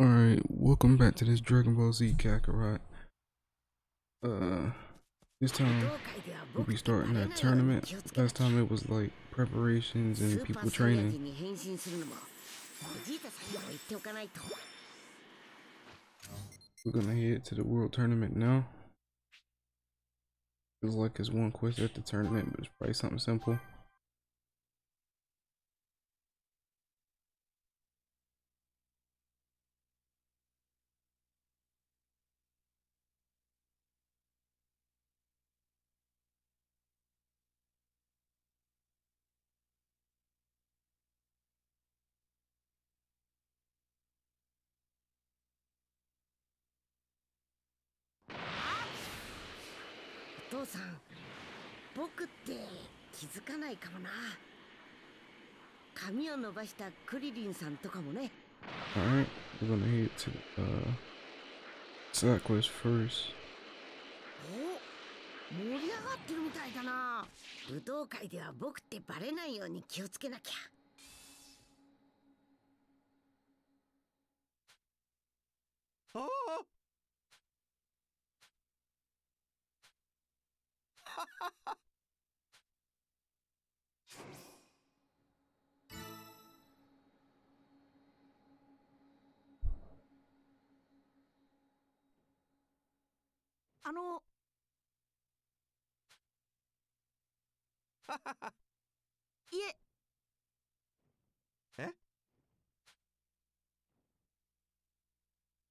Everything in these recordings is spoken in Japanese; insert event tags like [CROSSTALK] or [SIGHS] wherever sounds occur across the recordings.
Alright, welcome back to this Dragon Ball Z Kakarot. Uh, this time we'll be starting that tournament. Last time it was like preparations and people training. We're gonna head to the world tournament now. Feels like it's one quest at the tournament, but it's probably something simple. さん。僕って気づかないかもな。髪を伸ばしたクリリンさんとかもね。Alright, we're gonna head to the uh, side quest first. お盛り上がってるみたいだな。武道会では僕ってバレないように気をつけなきゃ。あああの。[LAUGHS] いえ。え？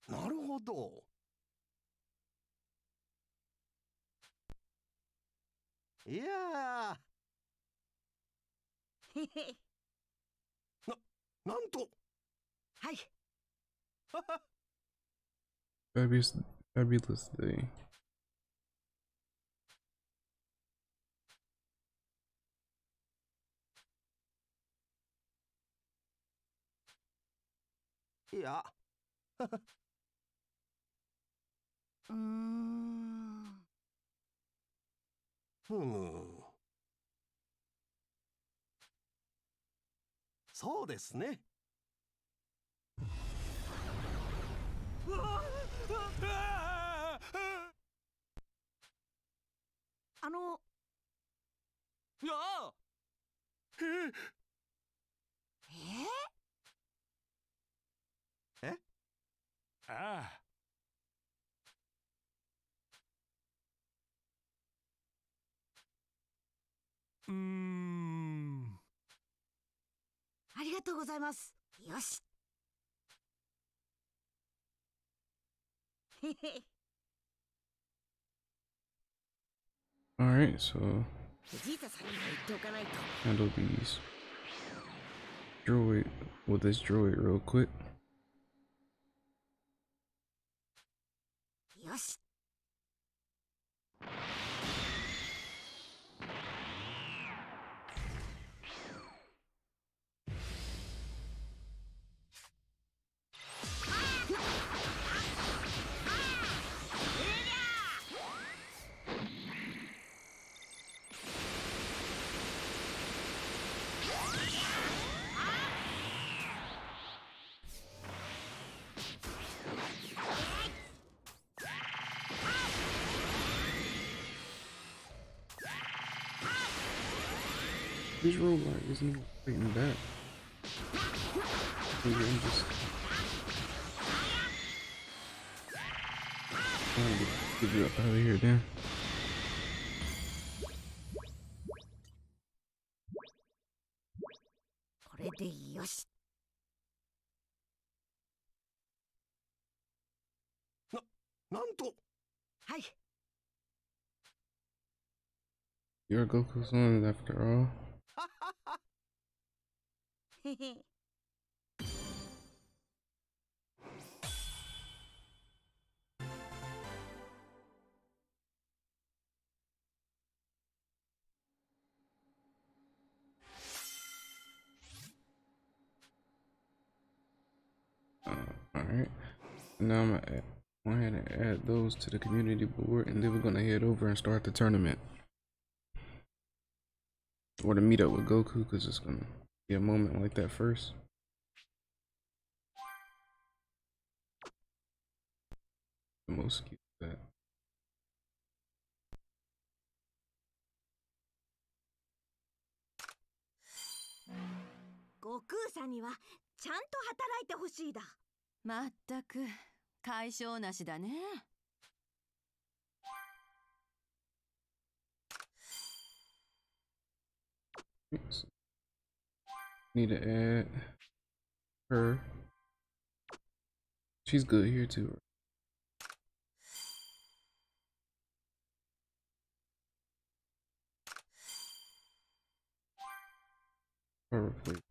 なるほど。やへへー、なんと、はい Fabulous, fabulous day. いや、[LAUGHS] うーん ふむ。そうですね。あの。あえ？ああうーんありがとうございますよしへへ Alright, so ベジータさんにも言っておかないと handle these droid with this droid real quick. robot isn't fighting back. Maybe I'm just trying to get you up out of here, damn. You're Goku's son after all. Alright. Now I'm gonna go ahead and add those to the community board and then we're gonna head over and start the tournament. Or to meet up with Goku because it's gonna a moment like that first. the most skills at. 悟空さんにはちゃんと働いてほしいだまったく解消なしだね Yes. Need to add her. She's good here too. Perfect.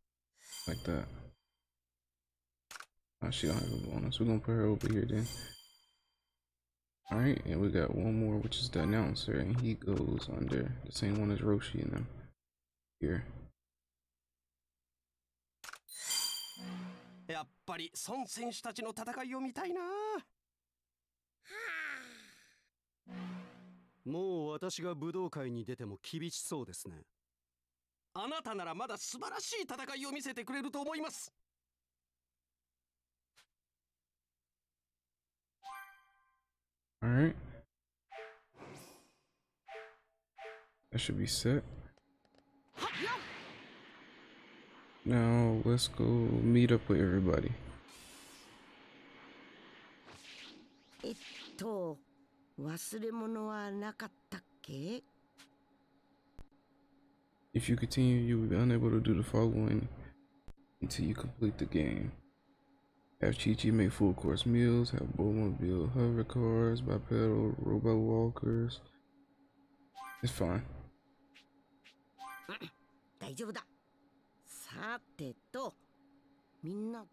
Like that. Oh, she don't have a bonus. We're gonna put her over here then. Alright, and we got one more, which is the announcer, and he goes under the same one as Roshi and them. Here. ぱり孫選手たちの戦いを見たいな [SIGHS] もう私が武道会に出ても厳しそうですねあなたならまだ素晴らしい戦いを見せてくれると思います Alright. That should be set. Now let's go meet up with everybody. えっと忘れ物はなかったっけ If you continue, you will be unable to do the following until you complete the game. Have Chi Chi make full course meals, have Bowmobile hover cars, bipedal robot walkers. It's fine. 大丈夫だ さてとみんな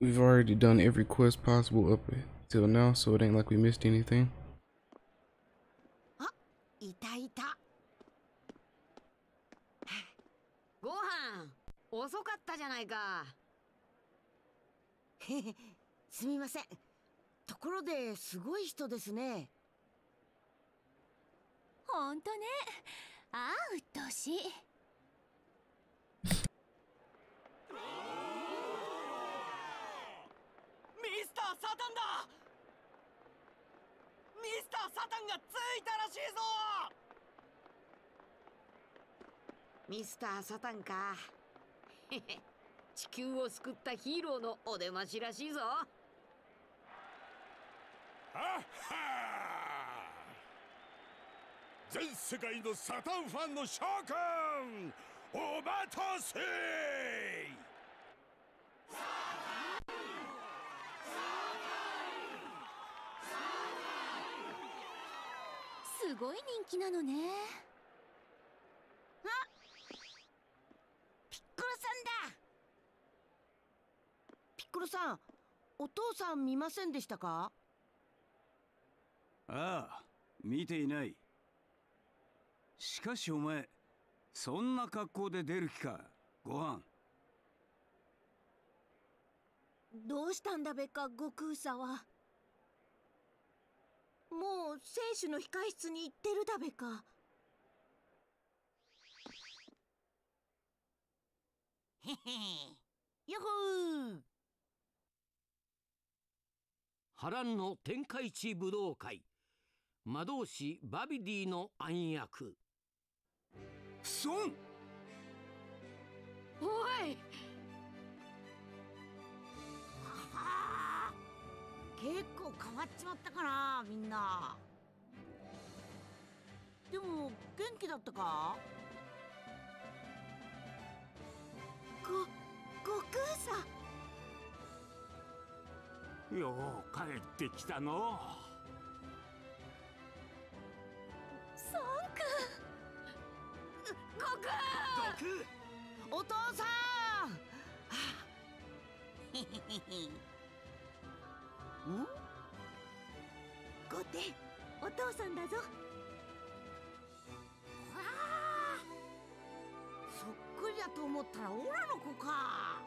We've already done every quest possible up till now, so it ain't like we missed anything. いたいたご飯遅かったじゃないかすみませんところですごい人ですねほんとねああ鬱陶しいミスターサタンだ！ミスターサタンがついたらしいぞ！ミスターサタンか。へ [LAUGHS] へ地球を救ったヒーローのお出ましらしいぞ。はっは全世界のサタンファンの諸君お待たせ。すごい人気なのね。ピッコロさんだ。ピッコロさんお父さん見ませんでしたか？ああ見ていない。しかしお前そんな格好で出る気かご飯。どうしたんだべか悟空さは。もう選手の控え室に行ってるだべか。へへよほー。波乱の天下一武道会。魔導士バビディの暗躍孫おい。はあ結構変わっちまったかなみんな。でも元気だったか？ご悟空さよう帰ってきたの。孫お父さん。はあん？御殿お父さんだぞ。わあそっくりだと思ったらオラの子か。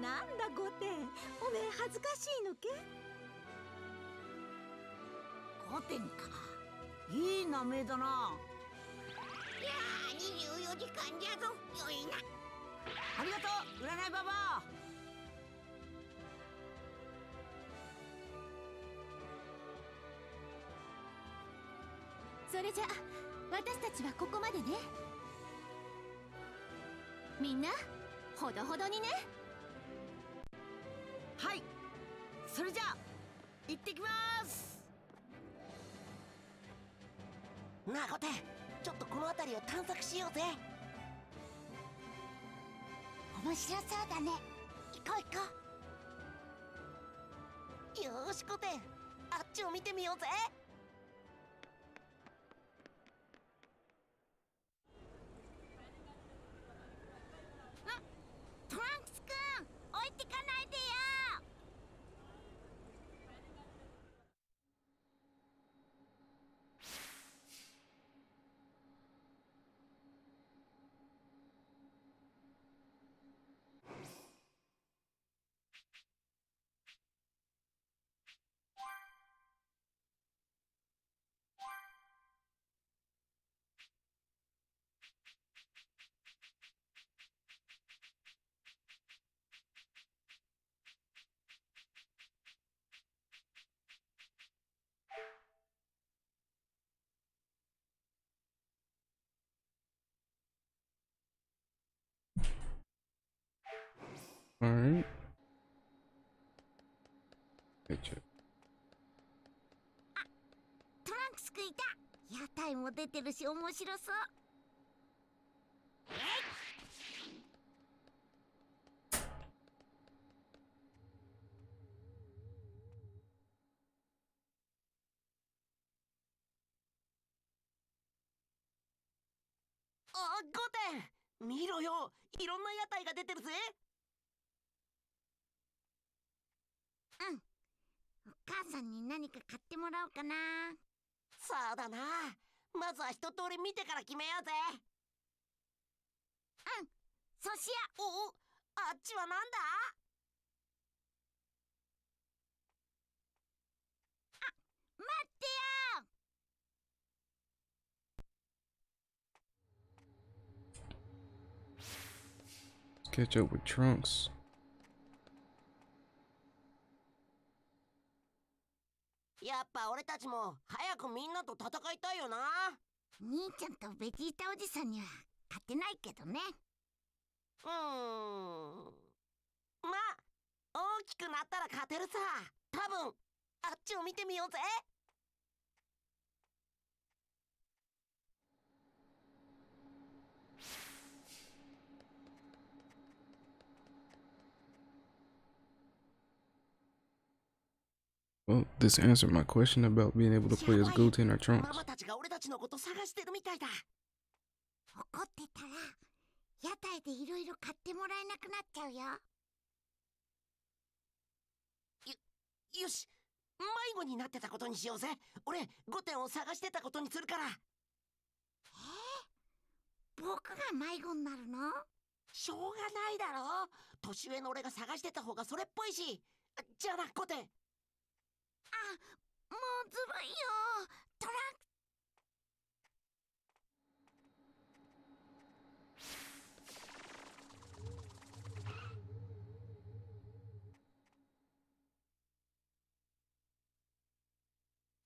なんだ御殿おめえ恥ずかしいのけ？御殿かいい名前だな。いやー24時間じゃぞ。よいな。はありがとう占いババア。それじゃ私たちはここまでね。みんなほどほどにね。はい。それじゃあ行ってきますなあコテちょっとこの辺りを探索しようぜ。面白そうだね。行こう行こよーしコテあっちを見てみようぜ。トランクスくん置いてか Alright. Picture. トランクスくんいた屋台も出てるし面白そう。あゴテ見ろよ。いろんな屋台が出てるぜうん。お母さんに何か買ってもらおうかな。そうだな。まずは一通り見てから決めようぜ。うん。そうしよおおあっちはなんだ？う待ってよ。Catch up with Trunks. やっぱ俺たちも早くみんなと戦いたいよな。兄ちゃんとベジータおじさんには勝てないけどね。うーん。まあ大きくなったら勝てるさ。多分あっちを見てみようぜ Well, this answered my question about being able to play as Goten or マ Trunks. マたちが俺たちのこと探してるみたいだ。怒ってたら屋台でいろいろ買ってもらえなくなっちゃうよ。よし迷子になってたことにしようぜ。俺5点を探してたことにするから。僕が迷子になるの？しょうがないだろ。年上の俺が探してた方がそれっぽいし。じゃあな5点あもうずるいよ。トランク。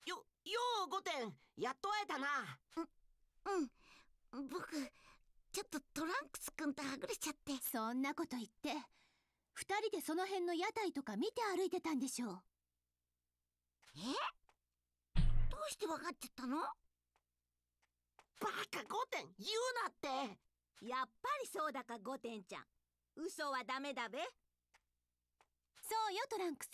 よよう5点やっと会えたな。うん。僕ちょっとトランクスくんとはぐれちゃって。そんなこと言って。二人でその辺の屋台とか見て歩いてたんでしょうえ？どうして分かっちゃったの？バカ5点言うなって！やっぱりそうだかゴテンちゃん。嘘はダメだべ。そうよトランクス。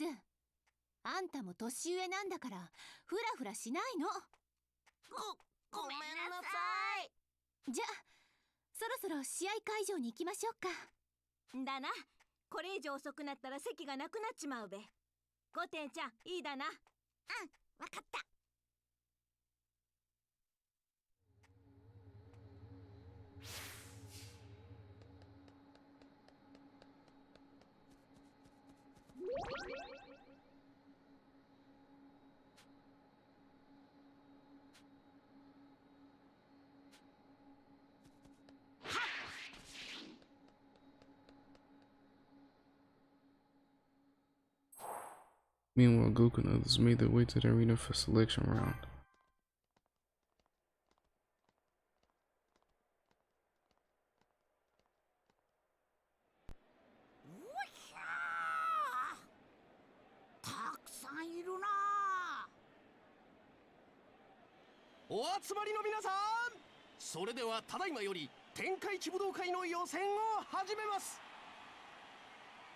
あんたも年上なんだからフラフラしないの。ごごめんなさい。じゃあそろそろ試合会場に行きましょうか。だな。これ以上遅くなったら席がなくなっちまうべ。ゴテンちゃんいいだなうんわかった。Meanwhile, Goku and others made their way to the arena for selection round. お集まりの皆さんそれではただいまより天下一武道会の予選を始めます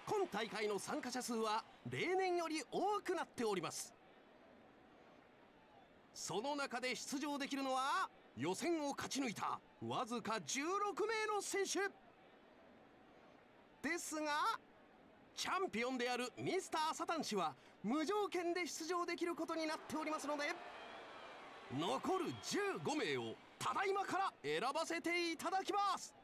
今大会の参加者数は例年より多くなっております。その中で出場できるのは予選を勝ち抜いたわずか16名の選手。ですがチャンピオンであるミスター・サタン氏は無条件で出場できることになっておりますので残る15名をただいまから選ばせていただきます。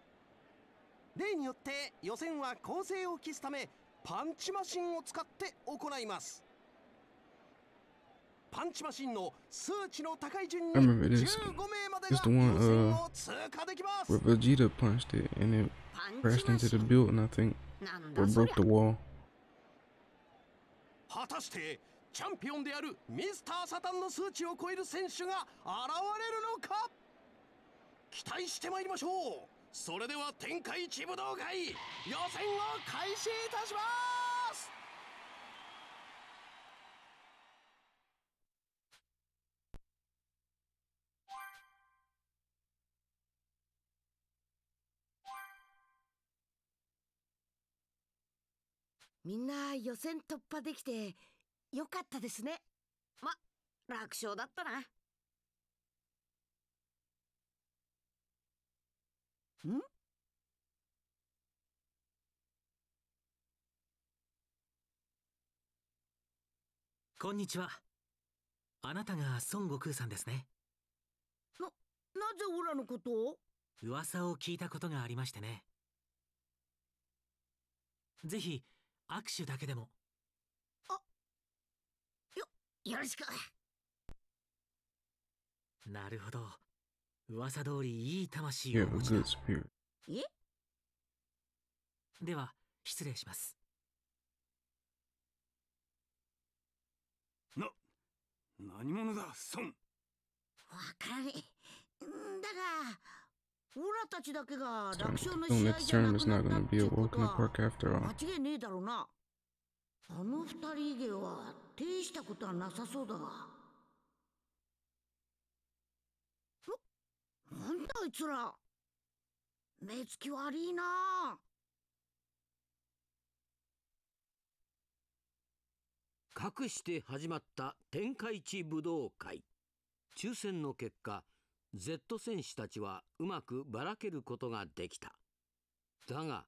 例によって予選は構成を期すためパンチマシンを使って行います。パンチマシンの数値の高い順に I remember this. 15名までが予選 uh を通過できます。where Vegeta punched it and it crashed into the building, I think, or broke ゃ the wall. 果たしてチャンピオンであるミスター・サタンの数値を超える選手が現れるのか？期待してまいりましょうそれでは天下一武道会予選を開始いたします。みんな予選突破できてよかったですね。ま楽勝だったなこんにちは。あなたが孫悟空さんですね。なぜオラのこと？を噂を聞いたことがありましてね。ぜひ、握手だけでも。よろしくなるほど。噂通りいい魂を持ちだ.え？では、失礼します。な何者だ孫。わからねえんだがオラたちだけが楽勝の試合じゃなくなったってことは.間違いねえだろうな。あの二人以外は大したことはなさそうだがなんだあいつら。目つき悪いな。かくして始まった天下一武道会。抽選の結果 Z 戦士たちはうまくばらけることができた。だが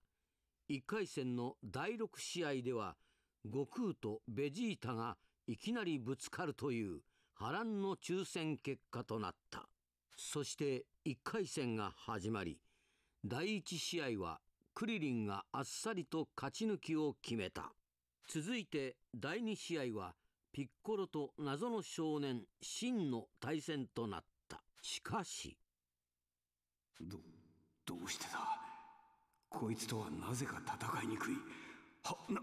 1回戦の第6試合では悟空とベジータがいきなりぶつかるという波乱の抽選結果となった。そして1回戦が始まり第1試合はクリリンがあっさりと勝ち抜きを決めた。続いて第2試合はピッコロと謎の少年シンの対戦となった。しかし。どどうしてだ？こいつとはなぜか戦いにくい。はな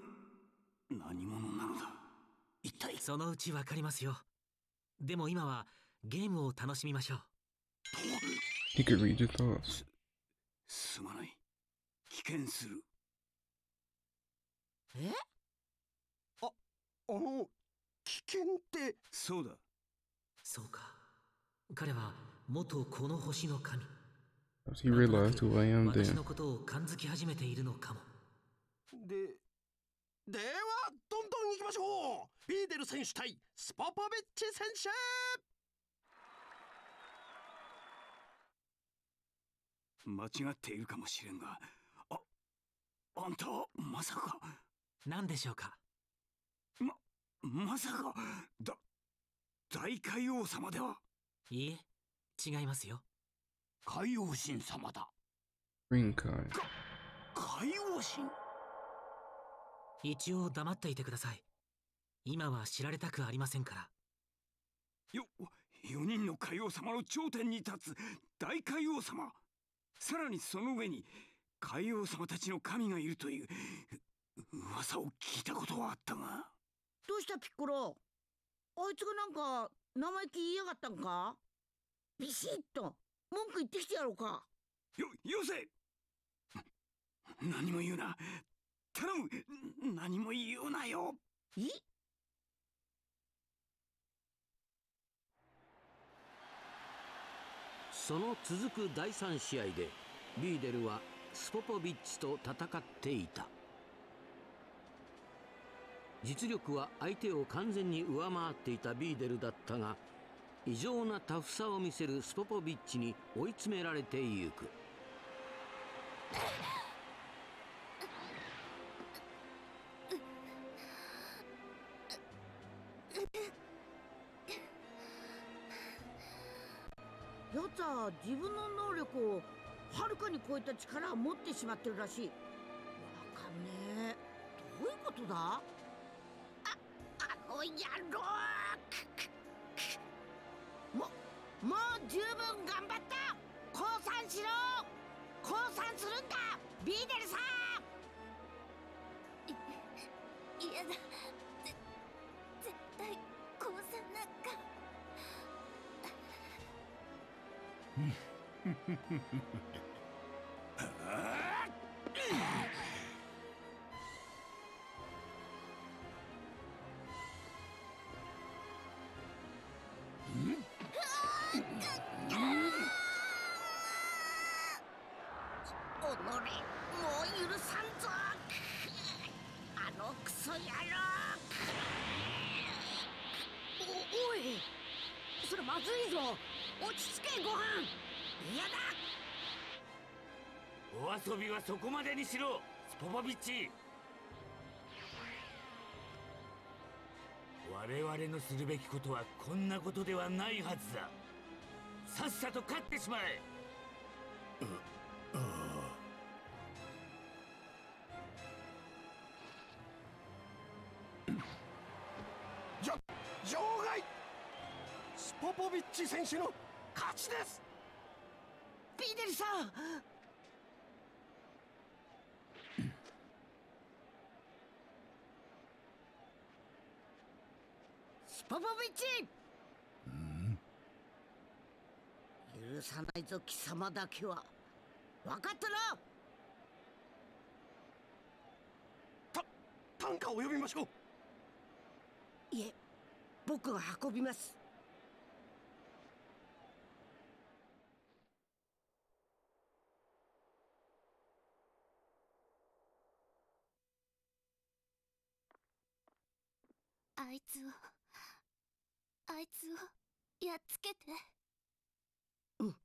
何者なのだ？一体。そのうちわかりますよ。でも今はゲームを楽しみましょう。He could read your thoughts. すまない危険するえ？あの危険ってそうだそうか。彼は元この星の神。He realized who I am 私 then. のことを感づき始めているのかも。でではどんどん行きましょうビーデル選手対スポポビッチ選手間違っているかもしれんがああんたはまさか何でしょうか？ままさかだ大海王様ではいいえ、違いますよ。海王神様だ Green Kai. 海王神？一応黙っていてください。今は知られたくありませんから。よ4人の海王様の頂点に立つ大海王様さらにその上に海王様たちの神がいるというう噂を聞いたことはあったが。どうしたピッコロ？あいつがなんか生意気言いやがったんか？ビシッと。文句言ってきてやろうか。よよせ！何も言うな。頼む！何も言うなよ！いその続く第3試合でビーデルはスポポビッチと戦っていた実力は相手を完全に上回っていたビーデルだったが異常なタフさを見せるスポポビッチに追い詰められていく。は自分の能力をはるかに超えた力を持ってしまってるらしい。わかんねえ。どういうことだ？ああの野郎。ももう十分頑張った。降参しろ。降参するんだ。ビーデルさん。嫌だ。ぜ絶対降参なんか Ha ha ha ha ha! ち着けご飯。嫌だ。お遊びはそこまでにしろ。スポポビッチ。我々のするべきことはこんなことではないはずだ。さっさと勝ってしまえ。じゃ場外。スポポビッチ選手の勝ちです。ビーデルさん。スポポビッチ。許さないぞ貴様だけは。分かったな。担架を呼びましょう。いえ僕が運びますあいつをあいつをやっつけて。うん。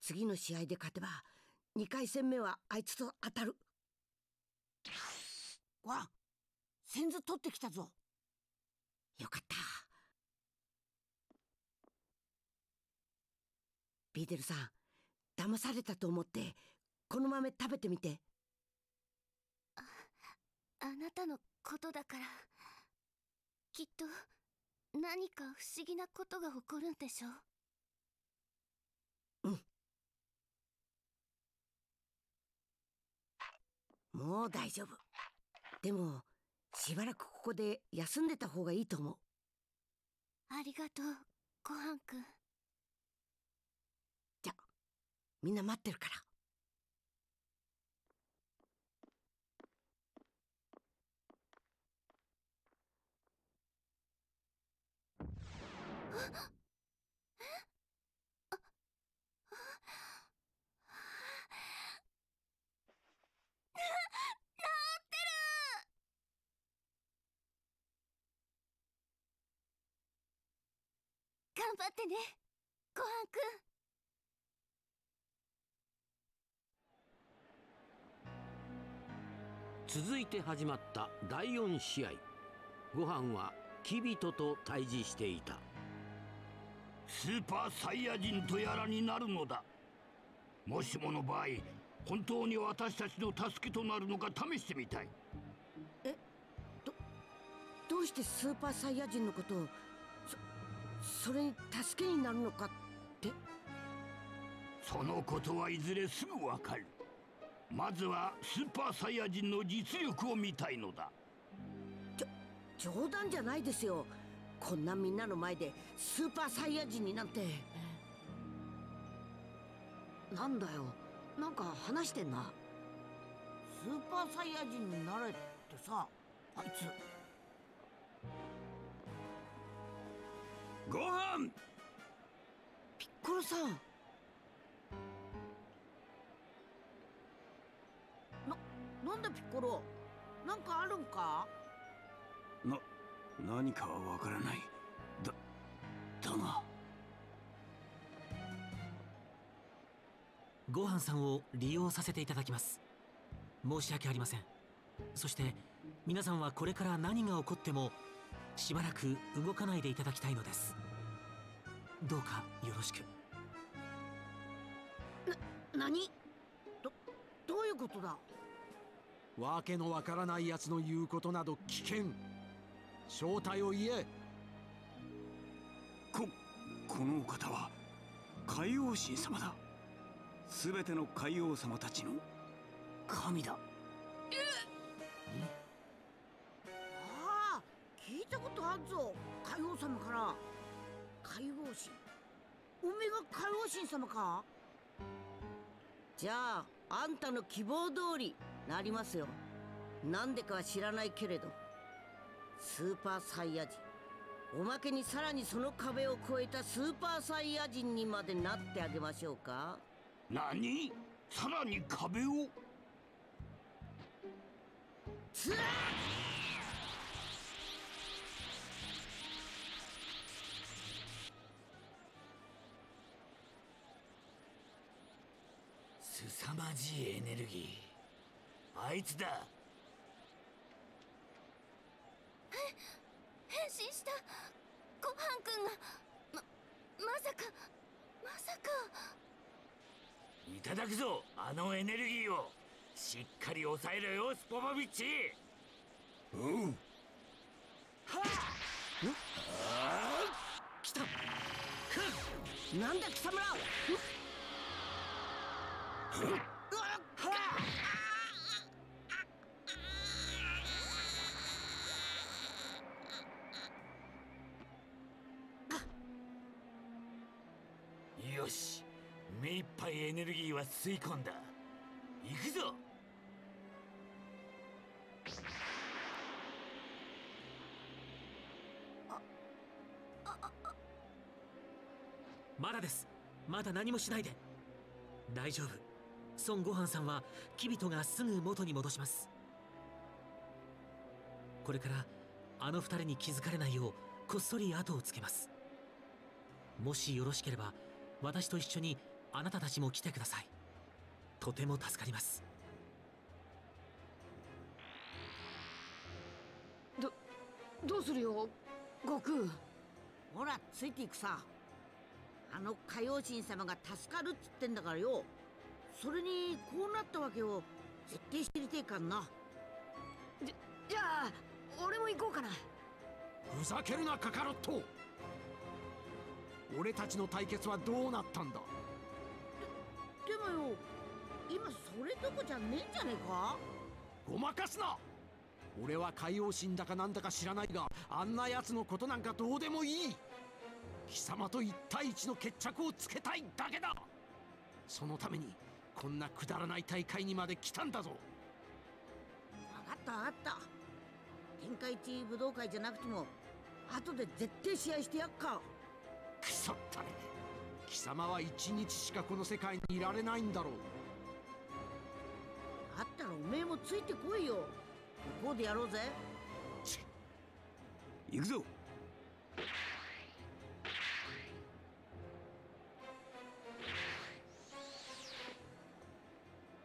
次の試合で勝てば2回戦目はあいつと当たる。わあ先頭取ってきたぞ。よかった。ビーデルさん騙されたと思ってこの豆食べてみて。あなたのことだからきっと何か不思議なことが起こるんでしょもう大丈夫。でもしばらくここで休んでた方がいいと思う。ありがとうごはんくんじゃみんな待ってるから頑張ってねごはんくん続いて始まった第4試合ご飯はキビトと対峙していた。スーパーサイヤ人とやらになるのだ。もしもの場合本当に私たちの助けとなるのか試してみたい。どうしてスーパーサイヤ人のことをそそれに助けになるのかって？そのことはいずれすぐわかる。まずはスーパーサイヤ人の実力を見たいのだ。冗談じゃないですよこんなみんなの前でスーパーサイヤ人になんて。なんだよ。なんか話してんな。スーパーサイヤ人になれってさあいつ。ご飯！ピッコロさ。んななんだピッコロなんかあるんか？な何かはわからない。だだが。ごはんさんを利用させていただきます。申し訳ありません。そして皆さんはこれから何が起こってもしばらく動かないでいただきたいのです。どうかよろしく。な何？どどういうことだ？わけのわからない奴の言うことなど危険正体を言え。ここのお方は海王神様だ。全ての海王様たちの神だ。ああ聞いたことあるぞ。海王様から。海王神？おめが海王神様か？じゃああんたの希望通りなりますよ。なんでかは知らないけれどスーパーサイヤ人。おまけにさらにその壁を越えたスーパーサイヤ人にまでなってあげましょうか。何？さらに壁を？つらすさまじいエネルギー。あいつだ変身した。ごはんくんが。ままさかまさか。いただくぞあのエネルギーを。しっかり抑えろよスポポビッチ。おう。来た。なんだ貴様らエネルギーは吸い込んだ。行くぞ。まだです。まだ何もしないで。大丈夫。孫悟飯さんはキビトがすぐ元に戻します。これからあの二人に気づかれないようこっそり後をつけます。もしよろしければ私と一緒にあなたたちも来てください。とても助かります。どどうするよ悟空。ほらついていくさ。あの海王神様が助かるっつってんだからよ。それにこうなったわけを絶対知りてえかんな。じじゃあ俺も行こうかな。ふざけるなカカロット。俺たちの対決はどうなったんだ？でもよ。今それどこじゃねえんじゃねえか？ごまかすな。俺は海王神だかなんだか知らないがあんな奴のことなんかどうでもいい。貴様と一対一の決着をつけたいだけだ。そのためにこんなくだらない大会にまで来たんだぞ。分かった分かった。天下一武道会じゃなくても後で絶対試合してやっか。くそったね貴様は一日しかこの世界にいられないんだろう。だったらおめえもついてこいよ。向こうでやろうぜ。行くぞ。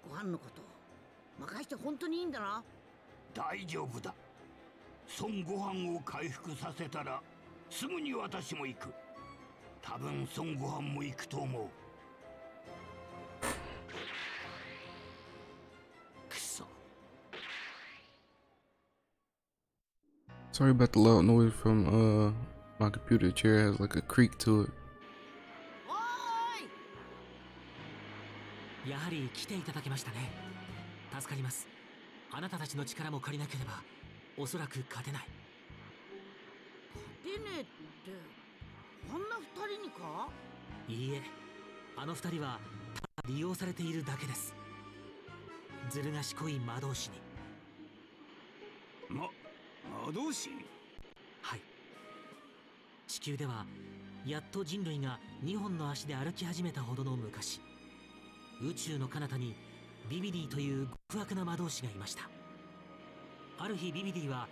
ご飯のこと任して本当にいいんだな。大丈夫だ。孫悟飯を回復させたらすぐに私も行く多分孫悟飯も行くと思う。くそ。Sorry about the loud noise from uh my computer. Chair has like a creak to it. やはり来ていただけましたね。助かります。あなたたちの力も借りなければおそらく勝てない。出ねえってあんなか？いいえあの二人はただ利用されているだけです。ずる賢い魔導士に。ま魔導士はい。地球ではやっと人類が2本の足で歩き始めたほどの昔宇宙の彼方にビビディという極悪な魔導士がいました。ある日ビビディは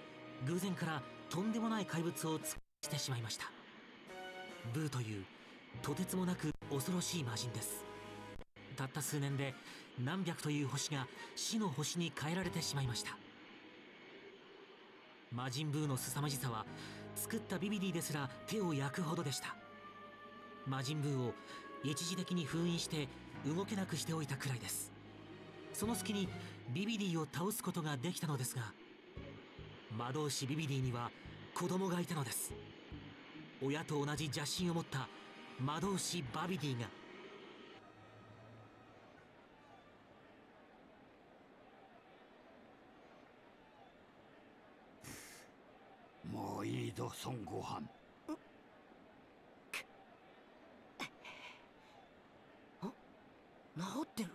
偶然からとんでもない怪物を突っしてしまいましたブーというとてつもなく恐ろしい魔人です。たった数年で何百という星が死の星に変えられてしまいました。魔人ブーの凄まじさは作ったビビディですら手を焼くほどでした。魔人ブーを一時的に封印して動けなくしておいたくらいです。その隙にビビディを倒すことができたのですが魔導士ビビディには子供がいたのです。親と同じ邪心を持った魔導士バビディが。もういいぞ孫悟飯。治ってる？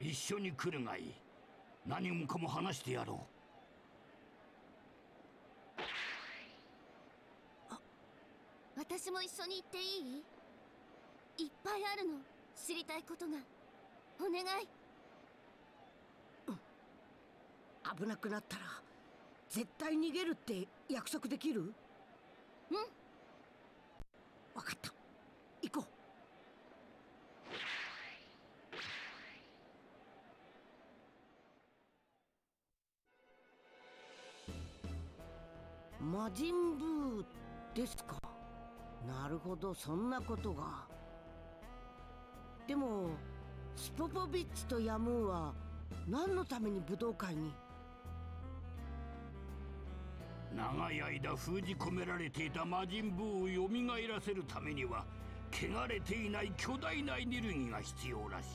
一緒に来るがいい。何もかも話してやろ私も一緒に行っていい？いっぱいあるの。知りたいことが。お願い。危なくなったら絶対逃げるって約束できる？うん。分かった。行こう。魔人ブーですか？なるほどそんなことが。でもスポポビッチとヤムーは何のために武道会に？長い間封じ込められていた魔人ブーを蘇らせるためには汚れていない巨大なエネルギーが必要らしい。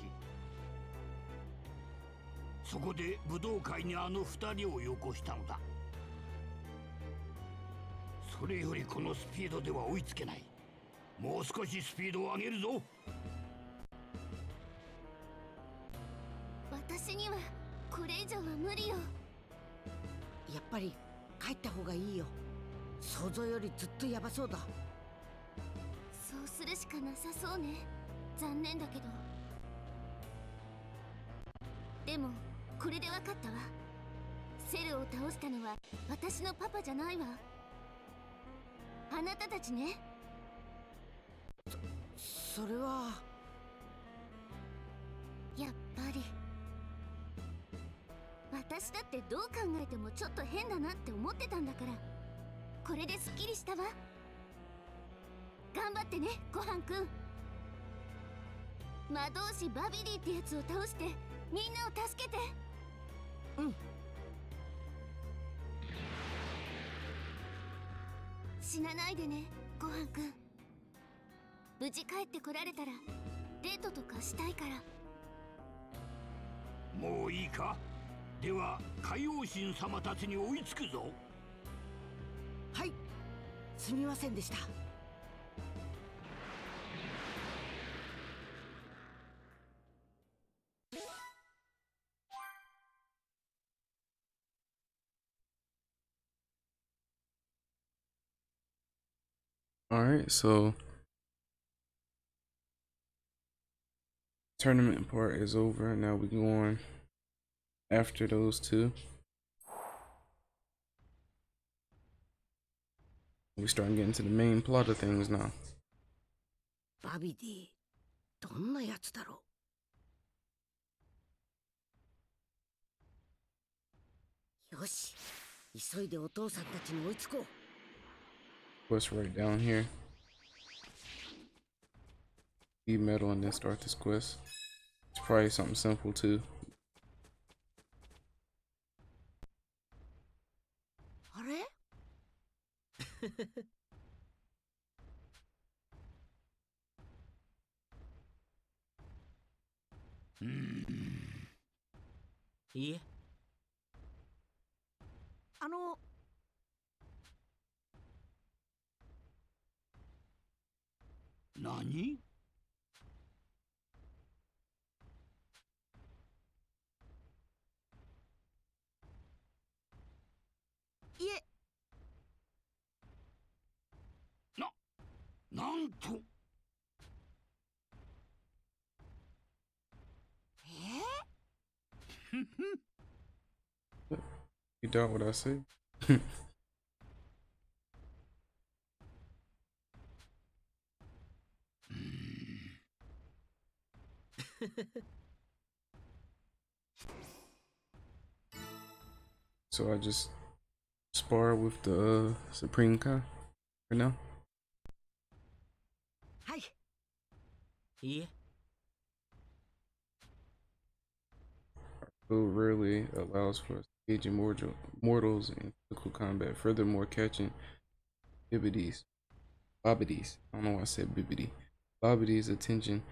そこで武道会にあの二人をよこしたのだ。それよりこのスピードでは追いつけない。もう少しスピードを上げるぞ。私にはこれ以上は無理よ。やっぱり帰った方がいいよ。想像よりずっとヤバそうだ。そうするしかなさそうね。残念だけど。でもこれで分かったわ。セルを倒したのは私のパパじゃないわあなたたちね。そそれは。やっぱり。私だってどう考えてもちょっと変だなって思ってたんだから。これですっきりしたわ。頑張ってねごはんくん。魔導士バビディってやつを倒してみんなを助けて。うん死なないでねごはんくん。無事帰ってこられたらデートとかしたいから。もういいか？では海王神様たちに追いつくぞ。はいすみませんでした Alright, so tournament part is over. Now we go on after those two. We starting getting to the main plot of things now. バビディどんなやつだろうよし急いでお父さんたちに追いつこう Quest right down here? Be metal and then start this quest. It's probably something simple too. yeah. [LAUGHS] Hmm. あの何いえななんと You doubt what I say? [LAUGHS] so I just spar with the uh, Supreme Kai right now. Hi. Yeah. Who rarely allows for engaging mortal, mortals in physical combat. Furthermore, catching bibbities, bobbities. I don't know why I said bibbity. Bobbity's attention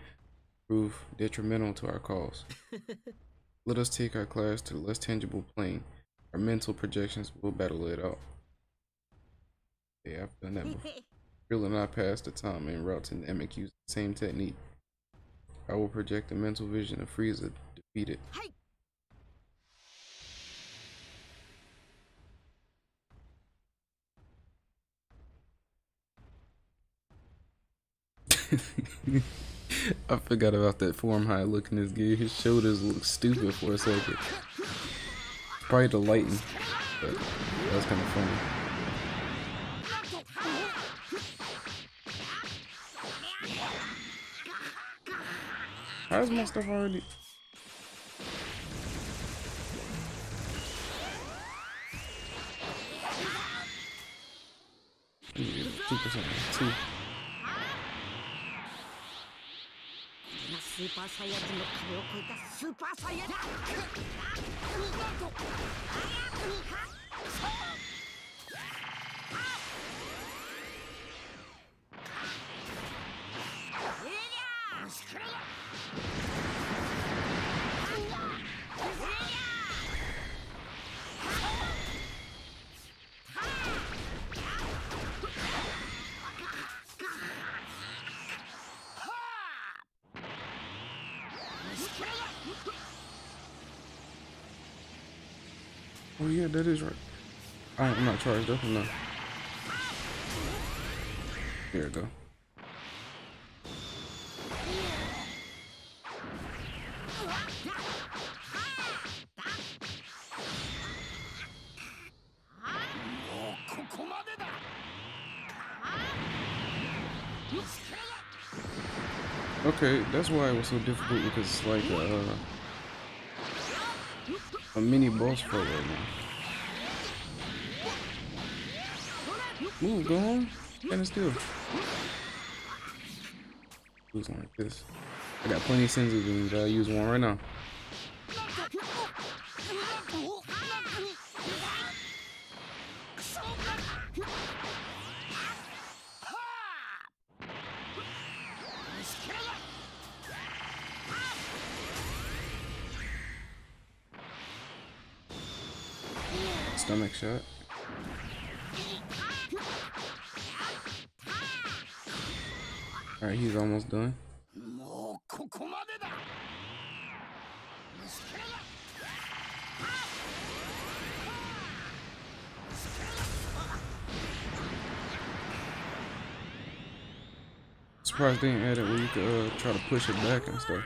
prove detrimental to our cause. [LAUGHS] Let us take our class to the less tangible plane. Our mental projections will battle it out. Yeah, I've done that before. [LAUGHS] Drill and I passed the time en route to Namek using the same technique. I will project a mental vision of Frieza defeated. [LAUGHS] I forgot about that form high look in his gear. His shoulders look stupid for a second. Probably the lighting, but that was kind of funny. How's my stuff already? Two percent. Two. スーパーサイヤ人の壁を越えたスーパーサイヤ人「Oh yeah, that is right. I, I'm not charged up enough. Here we go. Okay, that's why it was so difficult because it's like uh, a mini boss fight right now. Move, go on. Stand still. Use one like this. I got plenty of senzu beans. I'll use one right now. Surprised they didn't add it where you could uh, try to push it back and stuff.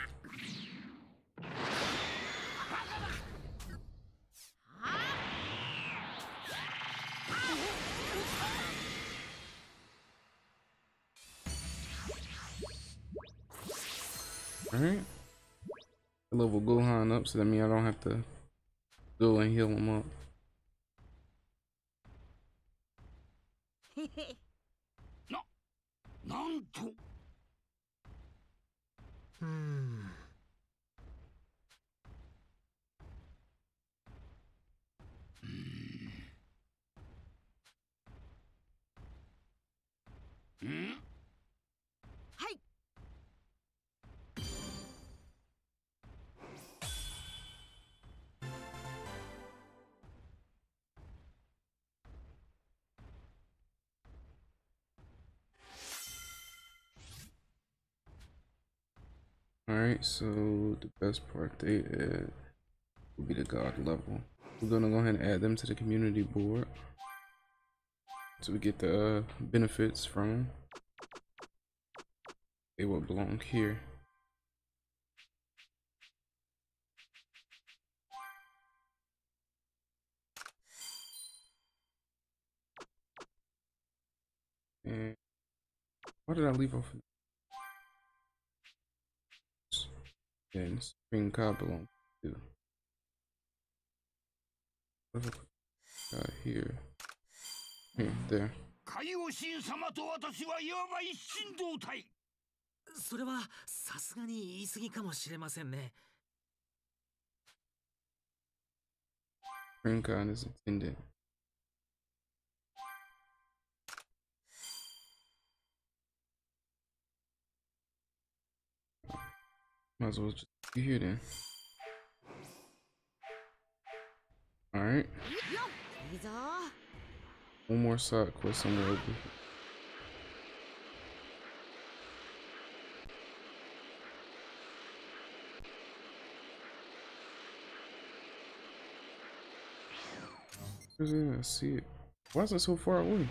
Alright. Level Gohan up so that means I don't have to go and heal him up. [LAUGHS] なな Alright, so the best part they add will be the god level. We're gonna go ahead and add them to the community board. So we get the uh, benefits from They will belong here. And what did I leave off? And Spring Cobb belongs to. Uh, here. Here, there. 海王神様と私はいわば一心同体それはさすがに言い過ぎかもしれませんね Springcon is attendant. Might as well just be here then. Alright. One more side quest somewhere over here. I see it. Why is it so far away?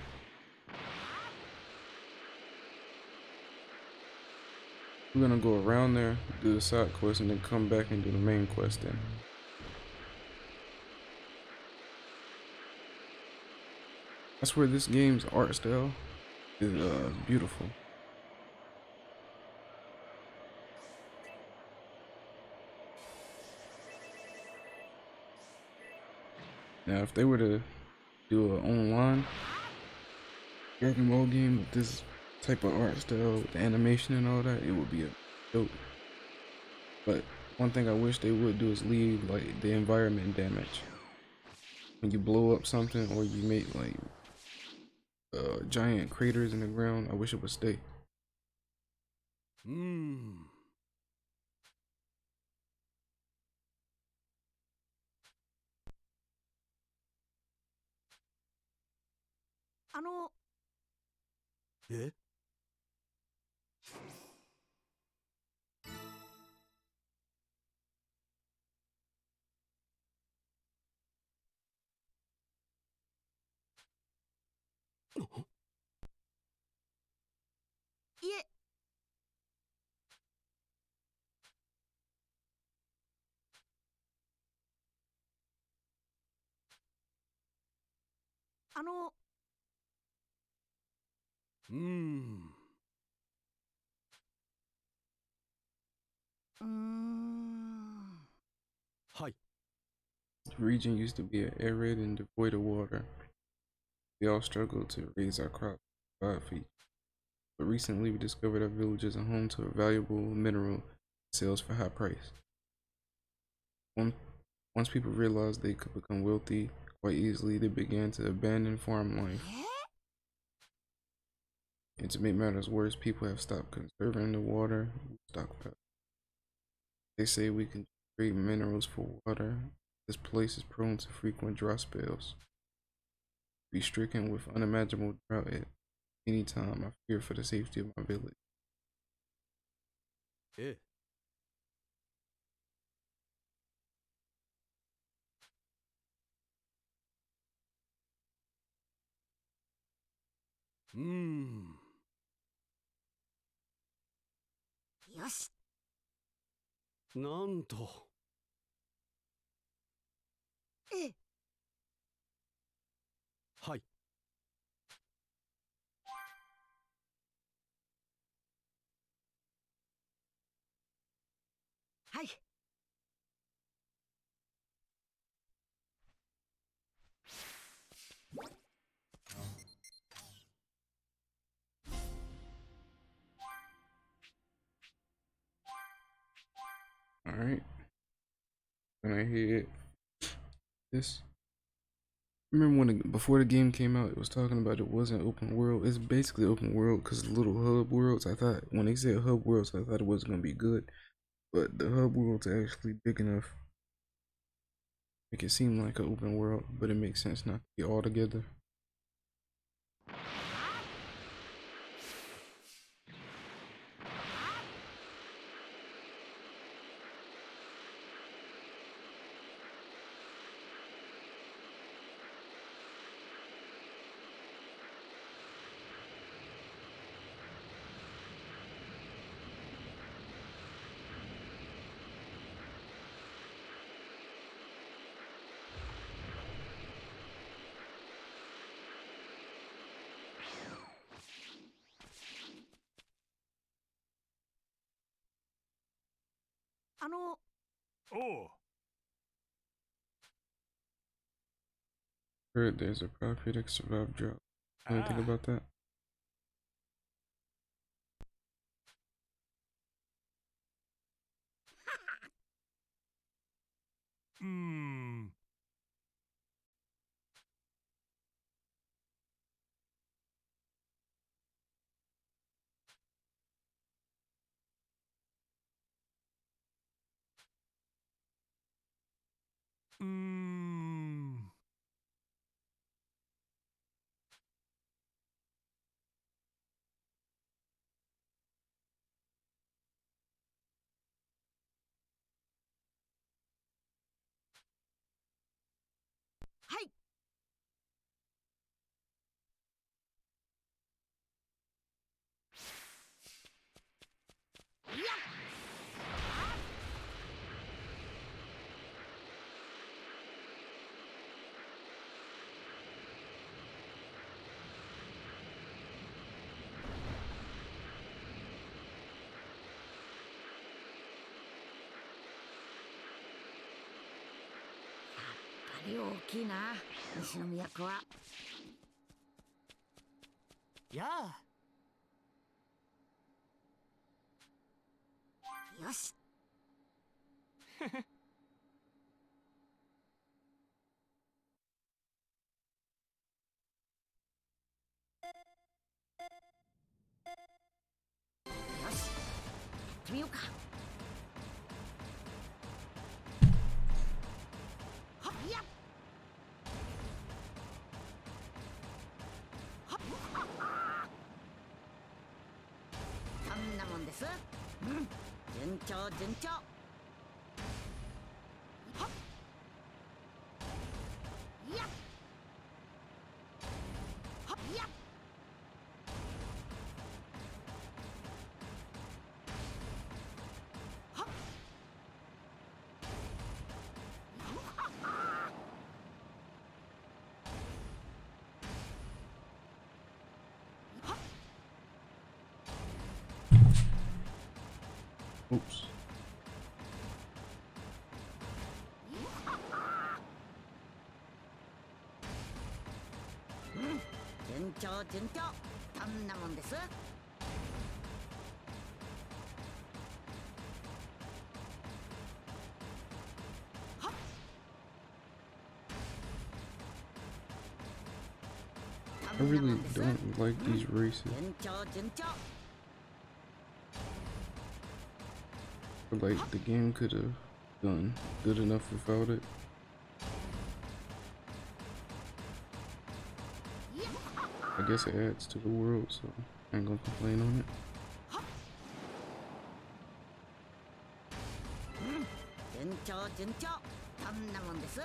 We're gonna go around there, do the side quest, and then come back and do the main quest then. That's where this game's art style is uh, beautiful. Now, if they were to do an online Dragon Ball game with this type of art style, with the animation and all that, it would be a dope. But one thing I wish they would do is leave like the environment damage. When you blow up something or you make like uh, giant craters in the ground, I wish it would stay. Hmm. うー [GASPS] いえあのうーんうーんはい The region used to be arid and devoid of water. We all struggled to raise our crops five feet. But recently we discovered our village is a home to a valuable mineral that sells for high price. Once people realized they could become wealthy quite easily, they began to abandon farm life. And to make matters worse, people have stopped conserving the water stockpile. They say we can create minerals for water. This place is prone to frequent dry spells Be stricken with unimaginable drought at any time. I fear for the safety of my village. ええ うーんよしなんとええ はい「Alright. Gonna hit this. Remember when before the game came out, it was talking about it wasn't open world. It's basically open world because little hub worlds. I thought when they said hub worlds, I thought it wasn't gonna be good, but the hub worlds actually big enough. Make it seem like an open world, but it makes sense not to be all together. あのおう Heard there's a prophetic survive drought. Anything Ah. about that? う ー大きいな西の都は。やあ 順調順調そんなもんですはっ I really don't like these races. 順調順調 But like the game could have done good enough without it. I guess it adds to the world, so I ain't gonna complain on it. うん順調順調そんなもんです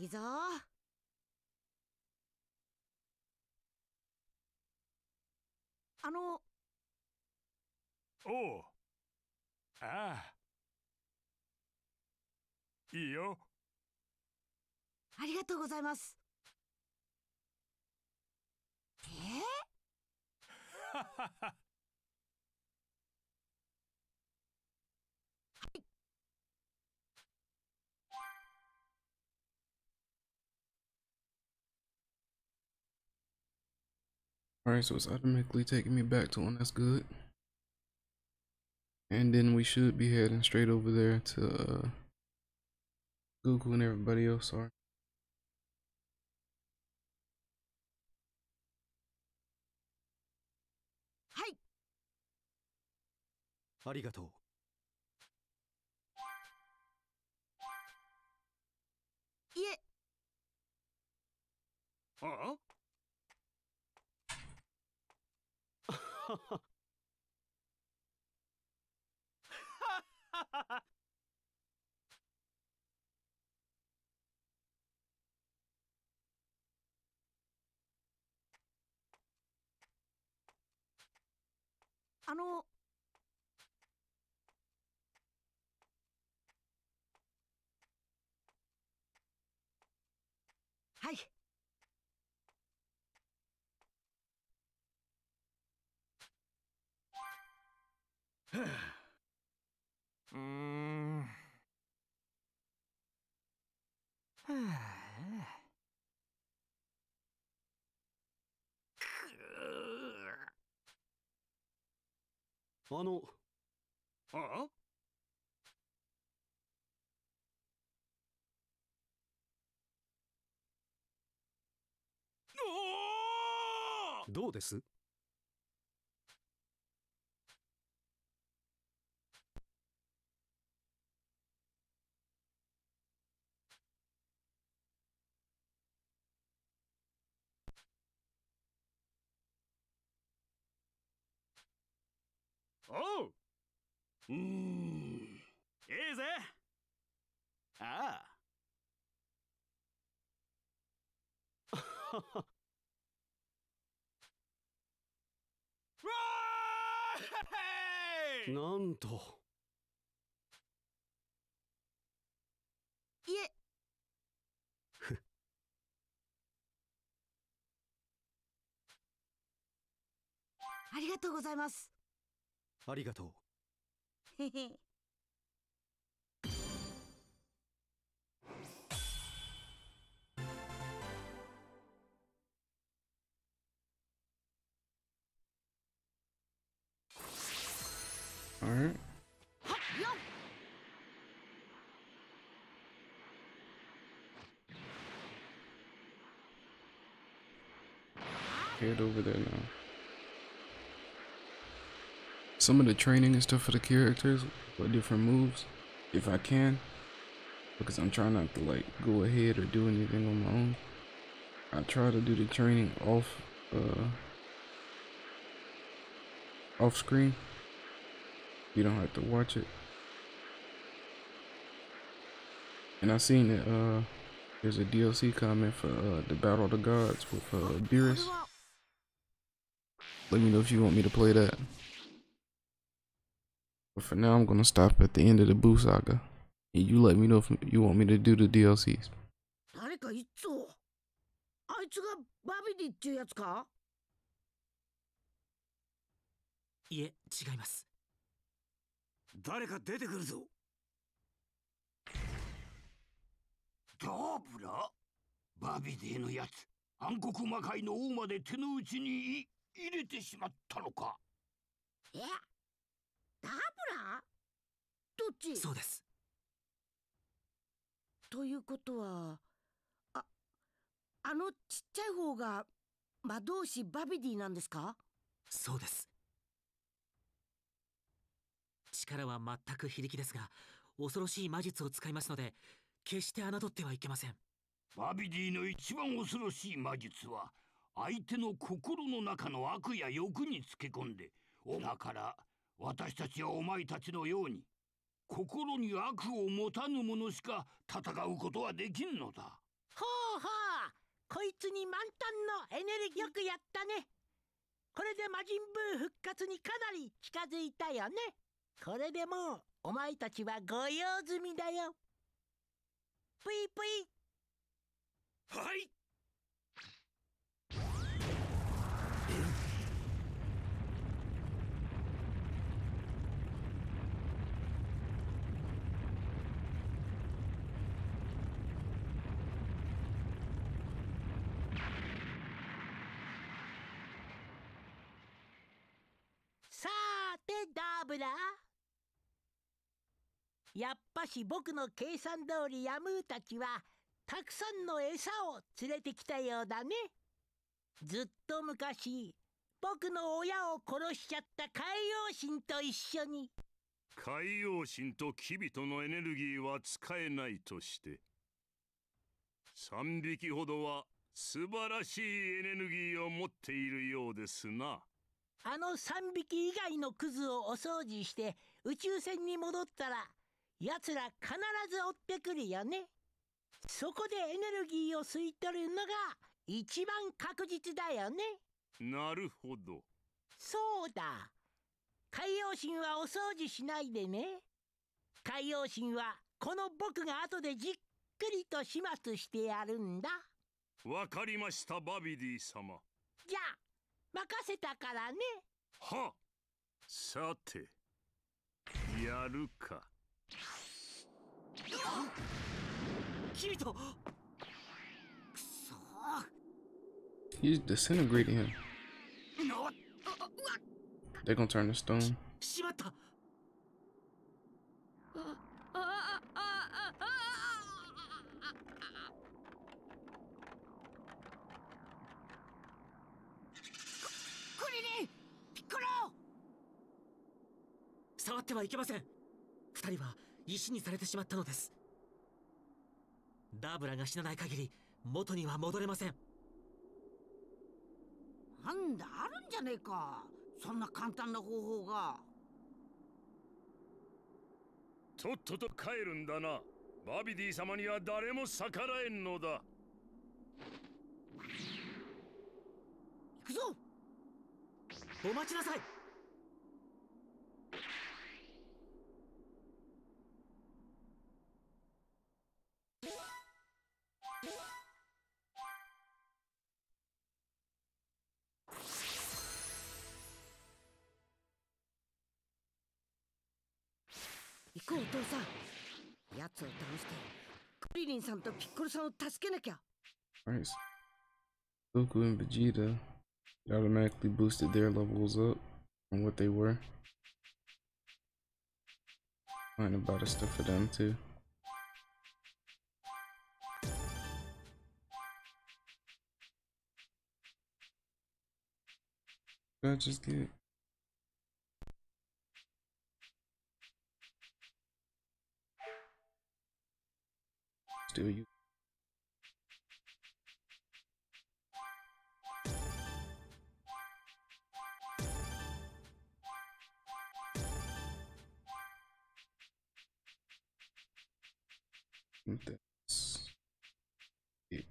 いいぞ。あの。おう。ああ。いいよ。ありがとうございます。えー？[LAUGHS] Alright, so it's automatically taking me back to one that's good. And then we should be heading straight over there to uh, Google and everybody else are. はいありがとういえあ あ あのはい。うーんはあああどうですおう。うーん。ええぜ。ああ。[LAUGHS] わーなんと。いえ。[LAUGHS] ありがとうございますありがとうへへ Alright. Head over there now. Some of the training and stuff for the characters, what different moves, if I can, because I'm trying not to like go ahead or do anything on my own. I try to do the training off, uh, off screen. You don't have to watch it. And I seen that uh there's a DLC comment for uh the Battle of the Gods with uh Beerus. Let me know if you want me to play that. But for now I'm gonna stop at the end of the Boo saga. And you let me know if you want me to do the DLCs. 誰かいっつおあいつがバビディっていうやつかいえ違います誰か出てくるぞダーブラバビデーのやつ暗黒魔界の王まで手の内に入れてしまったのかえダブラどっち？そうです。ということはああのちっちゃい方が魔導士バビディなんですか？そうです。力は全く非力ですが恐ろしい魔術を使いますので決して侮ってはいけません。バビディの一番恐ろしい魔術は相手の心の中の悪や欲につけ込んでだから私たちはお前たちのように心に悪を持たぬ者しか戦うことはできんのだ。ほうほう。こいつに満タンのエネルギーよくやったね。これで魔人ブー復活にかなり近づいたよね。これでもうお前たちはご用済みだよ。ぷいぷい。はいさーてダーブラやっぱし僕の計算通りヤムーたちはたくさんの餌を連れてきたようだね。ずっと昔僕の親を殺しちゃった海洋神と一緒に。海洋神とキビトのエネルギーは使えないとして。3匹ほどは素晴らしいエネルギーを持っているようですな。あの3匹以外のクズをお掃除して宇宙船に戻ったら奴ら必ず追ってくるよね。そこでエネルギーを吸い取るのが一番確実だよね。なるほど。そうだ。海洋神はお掃除しないでね。海洋神はこの僕が後でじっくりと始末してやるんだ。わかりましたバビディ様。じゃあ任せたからねはさてやるかキビト He's disintegrating him. They're gonna turn to stone. しまったクリリンピッコロ触ってはいけません。二人は石にされてしまったのです。ダーブラが死なない限り元には戻れません。なんだあるんじゃねえか。そんな簡単な方法が。とっとと帰るんだな。バビディ様には誰も逆らえんのだ。行くぞ。お待ちなさい行こうお父さん奴を倒してクリリンさんとピッコロさんを助けなきゃ Alright. Goku and Vegeta it automatically boosted their levels up on what they were. Find about stuff for them too. Did I just get still you that's it.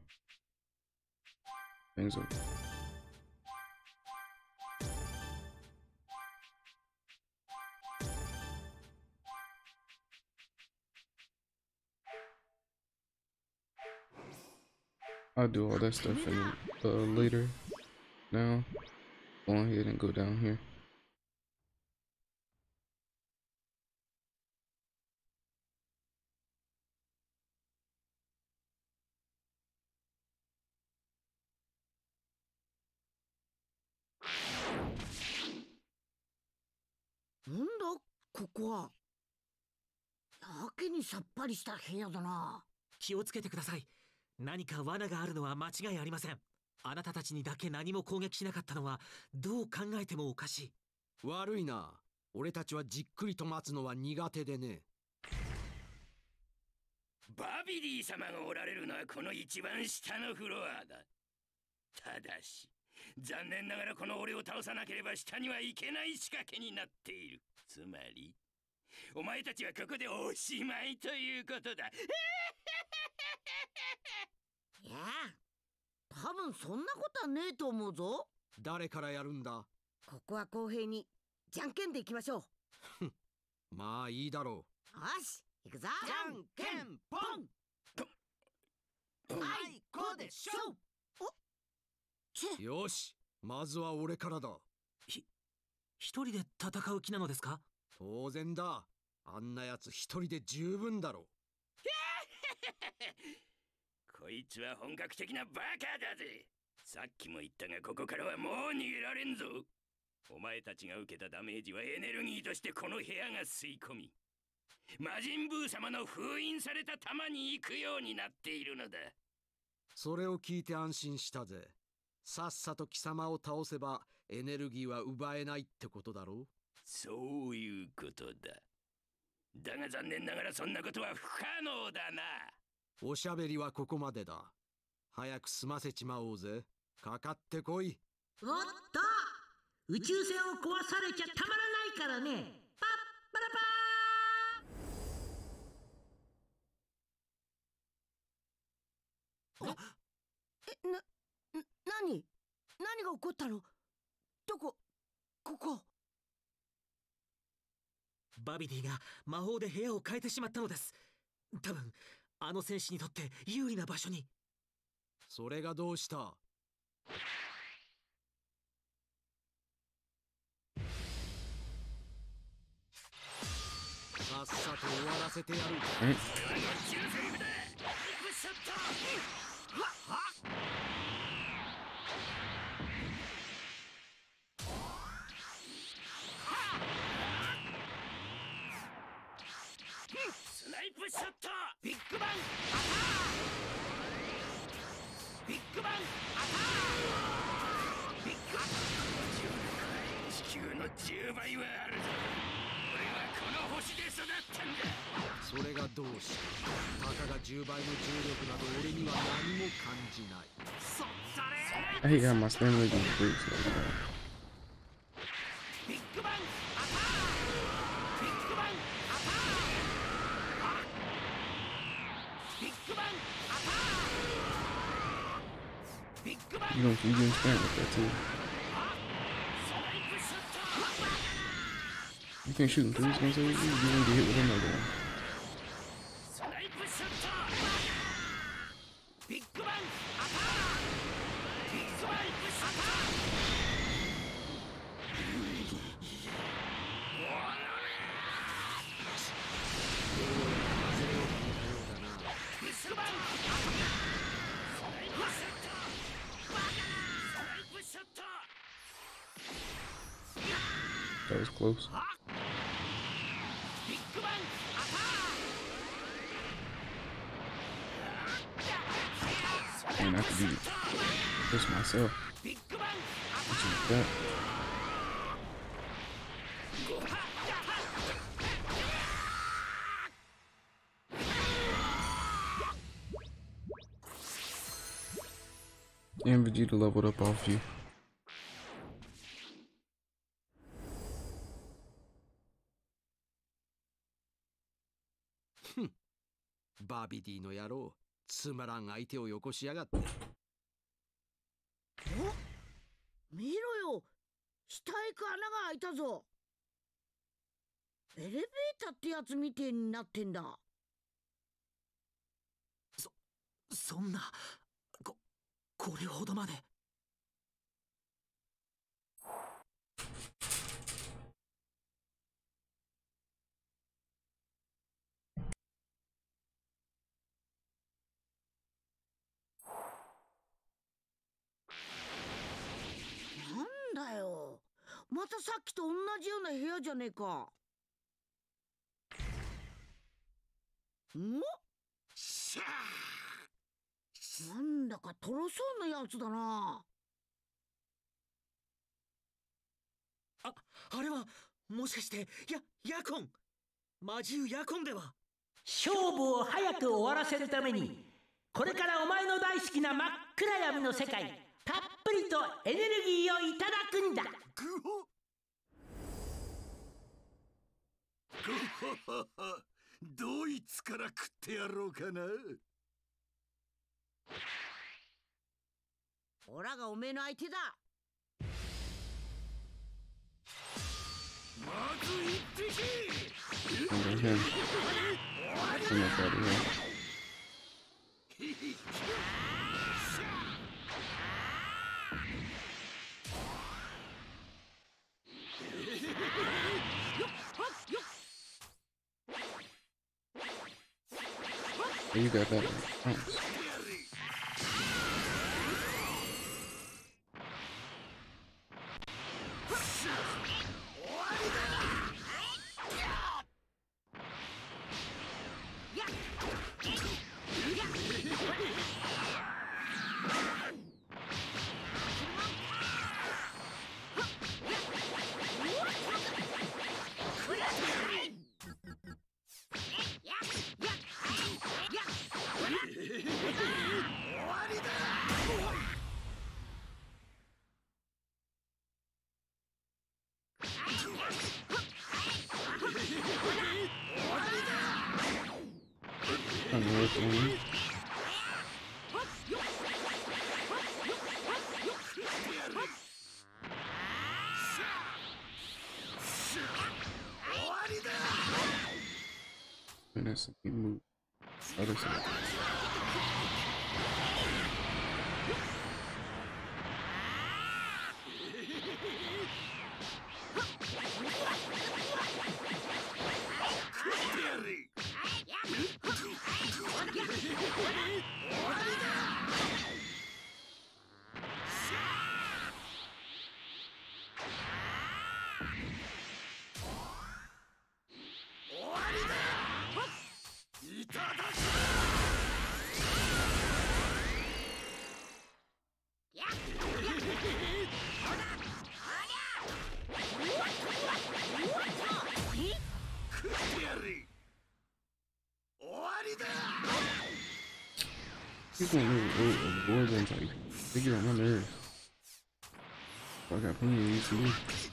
Things are I'll do all that stuff in uh, later. Now, go ahead and go down here. なんだここはやけにさっぱりした部屋だな気をつけてください何か罠があるのは間違いありません。あなたたちにだけ何も攻撃しなかったのはどう考えてもおかしい。悪いな。俺たちはじっくりと待つのは苦手でね。バビディ様がおられるのはこの一番下のフロアだ。ただし残念ながらこの俺を倒さなければ下には行けない仕掛けになっている。つまりお前たちはここでおしまいということだ。い [LAUGHS] や多分そんなことはねえと思うぞ。誰からやるんだ？ここは公平にじゃんけんでいきましょう。まあいいだろよし行くぞ。じゃんけんぽん。あいこでしょう。よしまずは俺からだ。一人で戦う気なのですか？当然だ。あんなやつ一人で十分だろ [LAUGHS] こいつは本格的なバカだぜ。さっきも言ったがここからはもう逃げられんぞ。お前たちが受けたダメージはエネルギーとしてこの部屋が吸い込み魔人ブー様の封印された玉に行くようになっているのだ。それを聞いて安心したぜ。さっさと貴様を倒せばエネルギーは奪えないってことだろうそういうことだ。だが残念ながらそんなことは不可能だな。おしゃべりはここまでだ。早く済ませちまおうぜ。かかってこい。おっと！宇宙船を壊されちゃたまらないからね。パッパラパー！えな何？何が起こったの？どこ？ここバビディが魔法で部屋を変えてしまったのです。多分あの戦士にとって有利な場所に。それがどうした？さっさと終わらせてやる。スナイプショットビッグバン！アタックビッグバン！アタックビッグバン！地球の10倍はあるぞ。俺はこの星で育ったんだ。それがどうしたたかが10倍の重力など俺には何も感じない。そそれ I hate how my stamina just breaks like that. You don't you getting spammed with that too. You can't shoot him threes gonna save you. You gonna get hit with another one. And Vegeta leveled up off you. バビディの野郎つまらん相手をよこしやがって見ろよ下へ行く穴が開いたぞエレベーターってやつみてえになってんだそんなここれほどまで。なんだよ。またさっきと同じような部屋じゃねえか。んしゃなんだかとろそうなやつだな。ああれはもしかしてやヤコン魔獣ヤコンでは。勝負を早く終わらせるためにこれからお前の大好きな真っ暗闇の世界たっぷりとエネルギーをいただくんだ。ごほほほドイツから食ってやろうかなオラがおめえの相手だまず一匹 Under him. Almost out of here. Oh, you got that one. です。People will avoid them like they get on my nerves. I got plenty of ECU.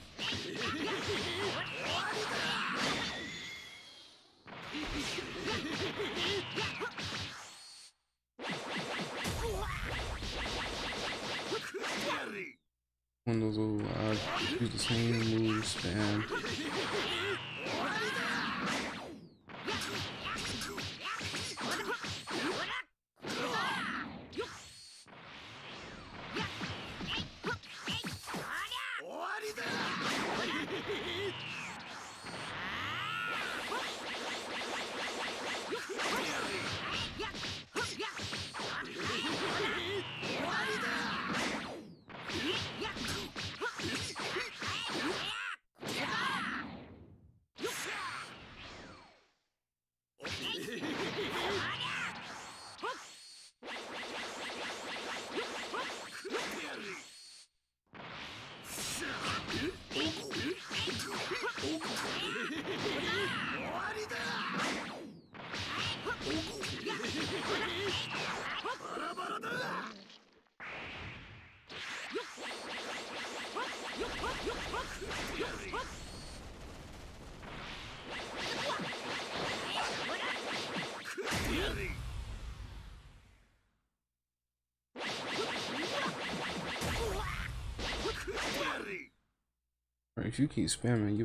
If you keep spamming, you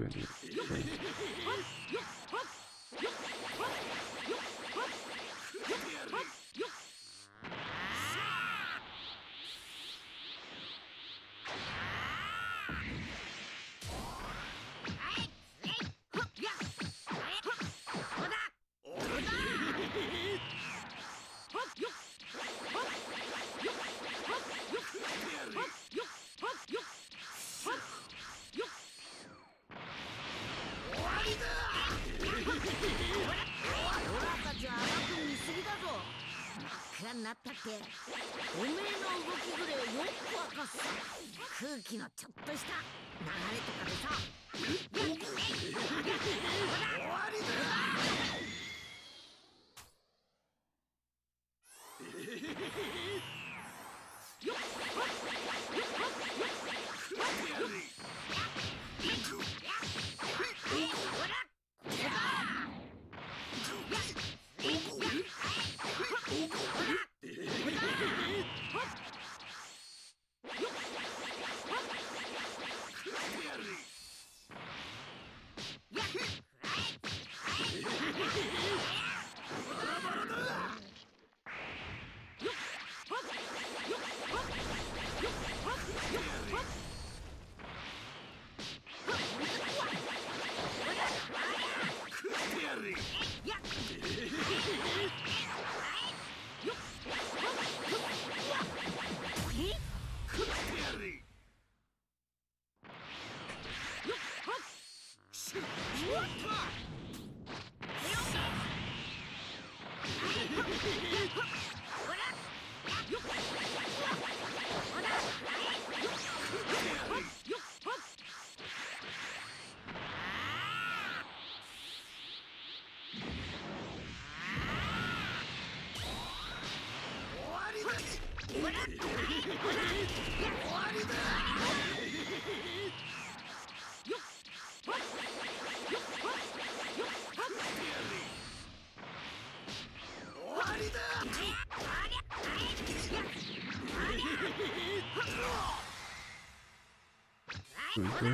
こ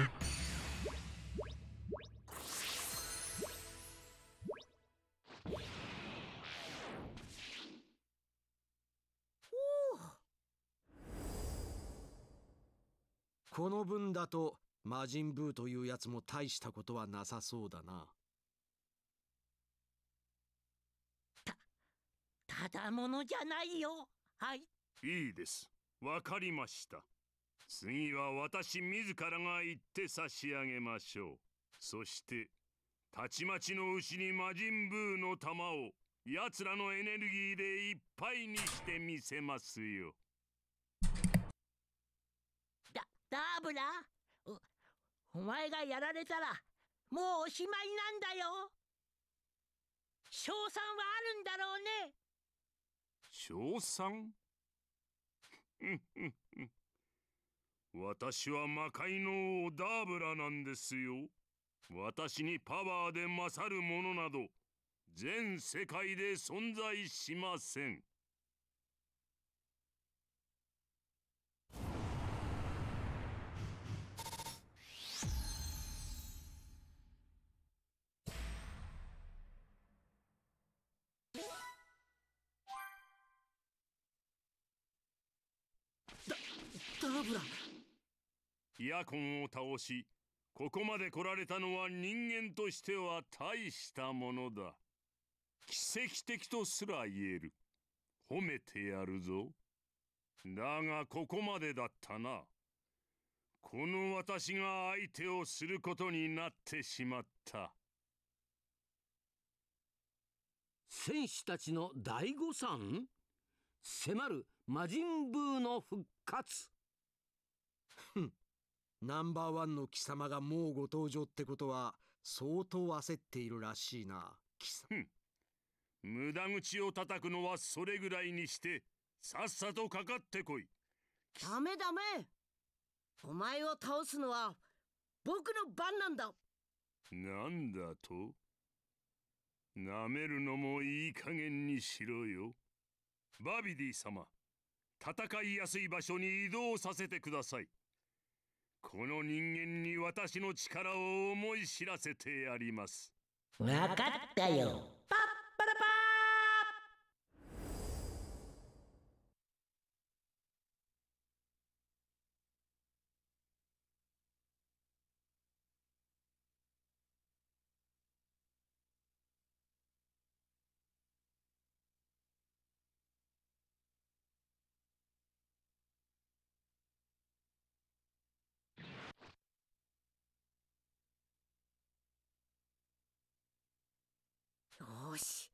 の分だと魔人ブーというやつも大したことはなさそうだな。たただものじゃないよ。はい。いいです。わかりました。次は私自らが行って差し上げましょう。そしてたちまちの牛に魔人ブーの玉を奴らのエネルギーでいっぱいにしてみせますよ。だダーブラおお前がやられたらもうおしまいなんだよ。賞賛はあるんだろうね。賞賛？[LAUGHS] 私は魔界の王ダーブラなんですよ。私にパワーで勝るものなど全世界で存在しません。ダーブライヤコンを倒しここまで来られたのは人間としては大したものだ。奇跡的とすら言える。褒めてやるぞ。だがここまでだったな。この私が相手をすることになってしまった。戦士たちの大誤算？迫る魔人ブーの復活。ナンバーワンの貴様がもうご登場ってことは相当焦っているらしいな貴様。無駄口を叩くのはそれぐらいにしてさっさとかかってこい。ダメダメ。お前を倒すのは僕の番なんだ。なんだと？なめるのもいい加減にしろよ。バビディ様戦いやすい場所に移動させてくださいこの人間に私の力を思い知らせてやります。わかったよ。よし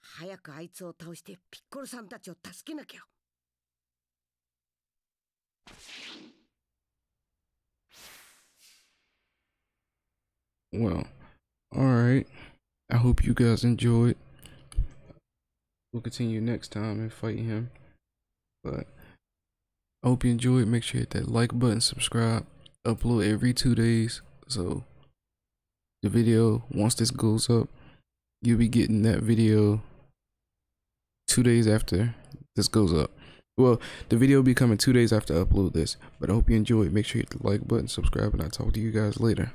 早くあいつを倒してピッコロさんたちを助けなきゃ Well, alright. I hope you guys enjoyed. We'll continue next time and fight him. But I hope you enjoyed. Make sure you hit that like button, subscribe. Upload every two days. So the video, once this goes up, you'll be getting that video two days after this goes up. Well, the video will be coming two days after I upload this. But I hope you enjoyed. Make sure you hit the like button, subscribe, and I'll talk to you guys later.